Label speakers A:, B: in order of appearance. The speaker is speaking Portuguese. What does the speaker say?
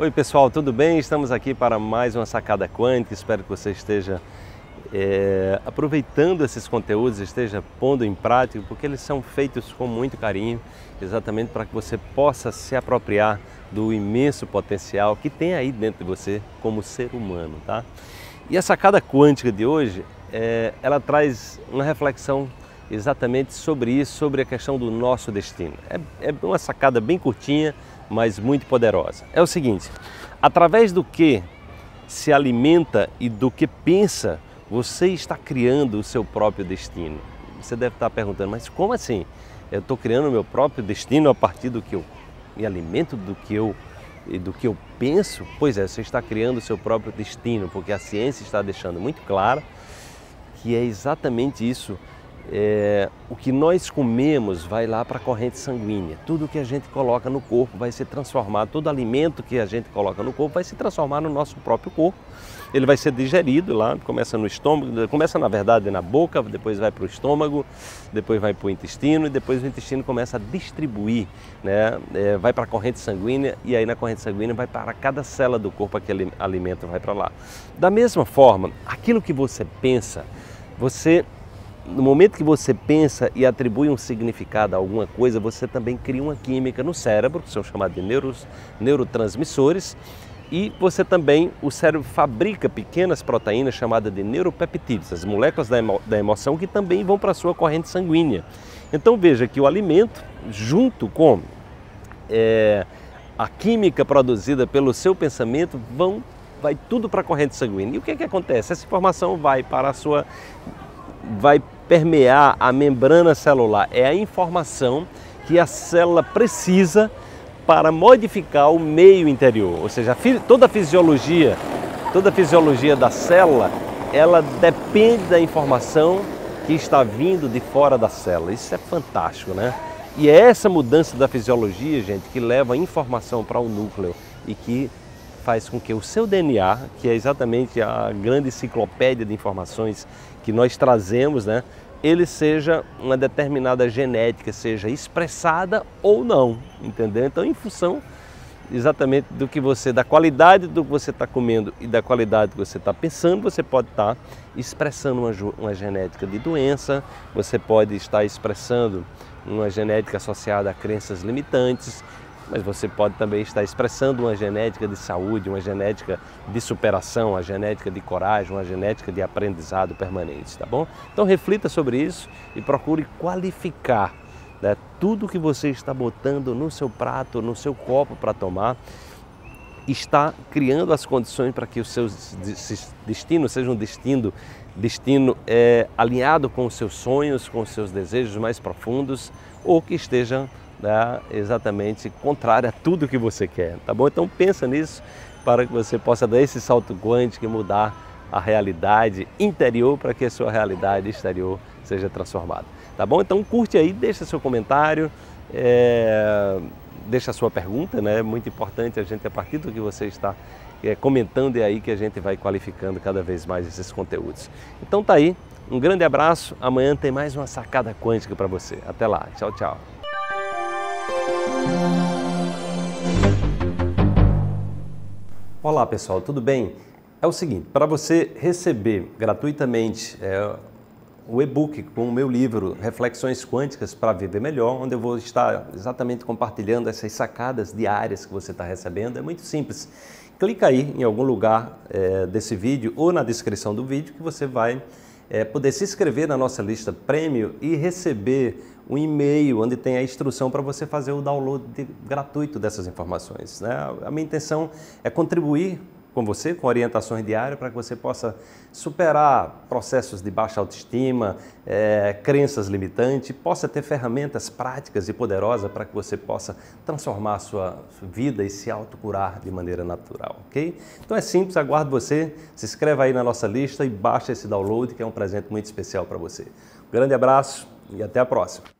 A: Oi pessoal, tudo bem? Estamos aqui para mais uma sacada quântica. Espero que você esteja é, aproveitando esses conteúdos, esteja pondo em prática, porque eles são feitos com muito carinho, exatamente para que você possa se apropriar do imenso potencial que tem aí dentro de você como ser humano, tá? E a sacada quântica de hoje, é, ela traz uma reflexão exatamente sobre isso, sobre a questão do nosso destino. É, é uma sacada bem curtinha, mas muito poderosa. É o seguinte: através do que se alimenta e do que pensa, você está criando o seu próprio destino. Você deve estar perguntando, mas como assim? Eu estou criando o meu próprio destino a partir do que eu me alimento, do que eu e do que eu penso? Pois é, você está criando o seu próprio destino, porque a ciência está deixando muito claro que é exatamente isso é, o que nós comemos vai lá para a corrente sanguínea. Tudo que a gente coloca no corpo vai ser transformado, todo alimento que a gente coloca no corpo vai se transformar no nosso próprio corpo. Ele vai ser digerido lá, começa no estômago, começa na verdade na boca, depois vai para o estômago, depois vai para o intestino e depois o intestino começa a distribuir, né? É, vai para a corrente sanguínea e aí na corrente sanguínea vai para cada célula do corpo aquele alimento vai para lá. Da mesma forma, aquilo que você pensa, você no momento que você pensa e atribui um significado a alguma coisa, você também cria uma química no cérebro, que são chamados de neuros, neurotransmissores, e você também, o cérebro fabrica pequenas proteínas chamadas de neuropeptídeos, as moléculas da, emo, da emoção que também vão para a sua corrente sanguínea. Então veja que o alimento, junto com é, a química produzida pelo seu pensamento, vão vai tudo para a corrente sanguínea. E o que, é que acontece? Essa informação vai para a sua vai permear a membrana celular, é a informação que a célula precisa para modificar o meio interior, ou seja, toda a fisiologia, toda a fisiologia da célula, ela depende da informação que está vindo de fora da célula. Isso é fantástico, né? E é essa mudança da fisiologia, gente, que leva a informação para o núcleo e que faz com que o seu DNA, que é exatamente a grande enciclopédia de informações que nós trazemos, né, ele seja uma determinada genética, seja expressada ou não, entendeu? Então, em função exatamente do que você, da qualidade do que você está comendo e da qualidade que você está pensando, você pode estar tá expressando uma, uma genética de doença, você pode estar expressando uma genética associada a crenças limitantes, mas você pode também estar expressando uma genética de saúde, uma genética de superação, uma genética de coragem, uma genética de aprendizado permanente, tá bom? Então reflita sobre isso e procure qualificar né, tudo que você está botando no seu prato, no seu copo para tomar, está criando as condições para que o seu destino seja um destino, destino é, alinhado com os seus sonhos, com os seus desejos mais profundos, ou que esteja né, exatamente contrária a tudo que você quer, tá bom? Então pensa nisso para que você possa dar esse salto quântico e mudar a realidade interior para que a sua realidade exterior seja transformada, tá bom? Então curte aí, deixa seu comentário, é, deixa a sua pergunta, né? É muito importante a gente, a partir do que você está é, comentando, é aí que a gente vai qualificando cada vez mais esses conteúdos. Então tá aí, um grande abraço, amanhã tem mais uma sacada quântica para você. Até lá, tchau, tchau. Olá pessoal, tudo bem? É o seguinte, para você receber gratuitamente é, o e-book com o meu livro Reflexões Quânticas para Viver Melhor, onde eu vou estar exatamente compartilhando essas sacadas diárias que você está recebendo, é muito simples. Clica aí em algum lugar é, desse vídeo ou na descrição do vídeo que você vai é, poder se inscrever na nossa lista prêmio e receber um e-mail onde tem a instrução para você fazer o download de, gratuito dessas informações. Né? A minha intenção é contribuir com você, com orientações diárias, para que você possa superar processos de baixa autoestima, é, crenças limitantes, possa ter ferramentas práticas e poderosas para que você possa transformar a sua vida e se autocurar de maneira natural, ok? Então é simples, aguardo você, se inscreva aí na nossa lista e baixa esse download, que é um presente muito especial para você. Um grande abraço e até a próxima.